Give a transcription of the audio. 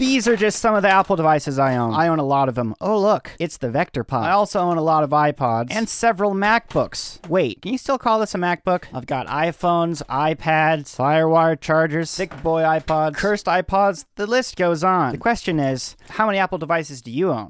These are just some of the Apple devices I own. I own a lot of them. Oh, look, it's the VectorPod. I also own a lot of iPods and several MacBooks. Wait, can you still call this a MacBook? I've got iPhones, iPads, Firewire chargers, thick boy iPods, cursed iPods. The list goes on. The question is, how many Apple devices do you own?